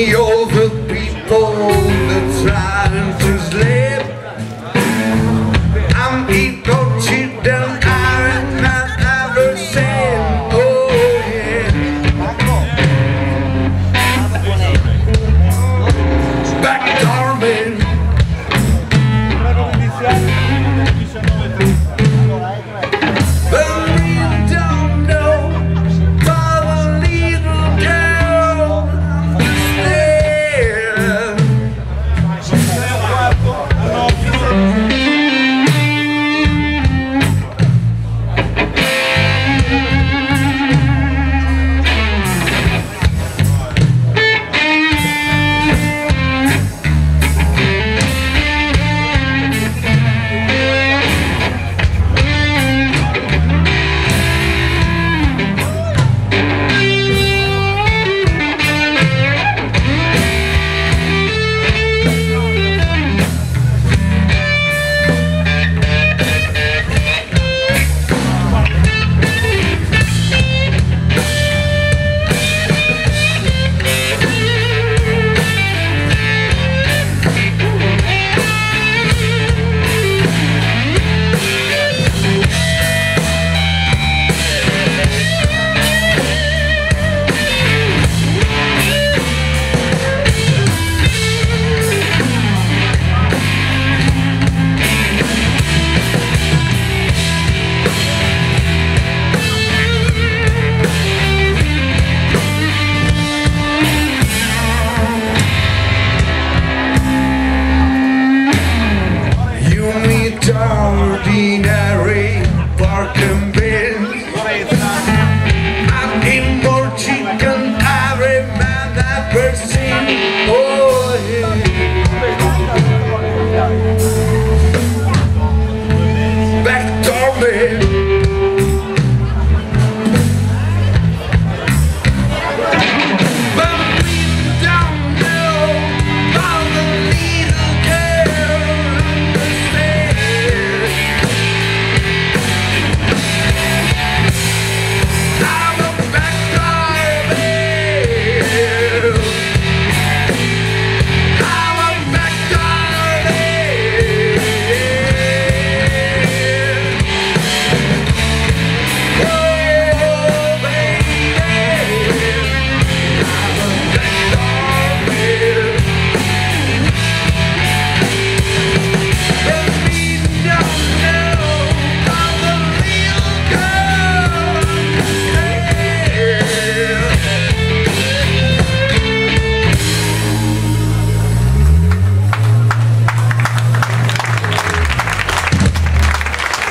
All the people that try to slay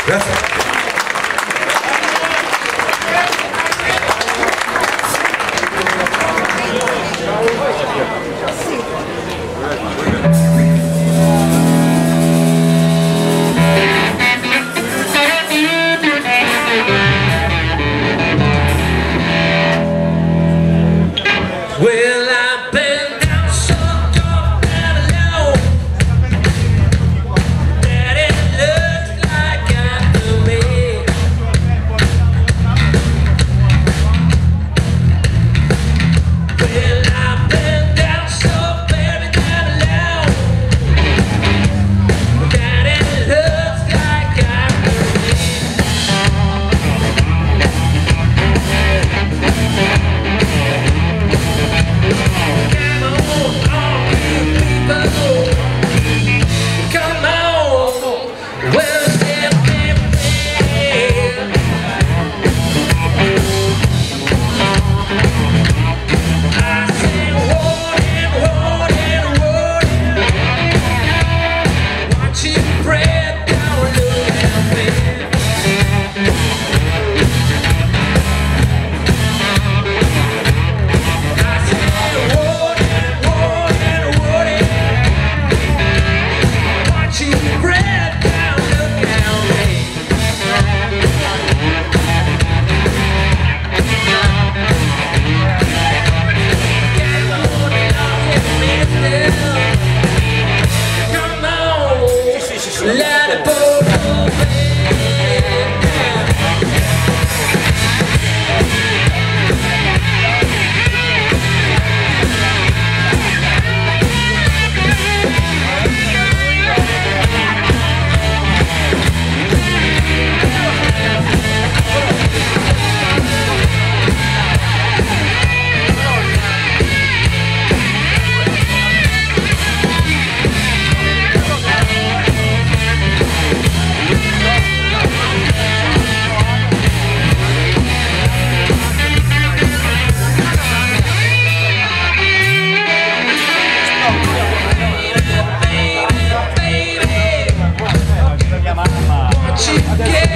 Gracias. You get?